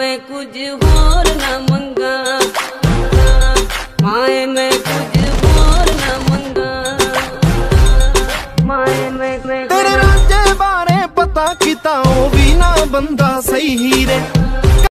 ਮੈਂ ਕੁਝ ਹੋਰ ਨਾ ਮੰਗਾ। ਮਾਏ ਮੈਂ ਕੁਝ ਹੋਰ ਨਾ ਮੰਗਾ। ਮਾਏ ਮੈਂ ਤੇਰੇ ਰਾਂਝੇ ਬਾਰੇ ਪਤਾ ਕੀਤਾ ਉਹ ਵੀ ਨਾ ਬੰਦਾ ਸਹੀ ਰੇ।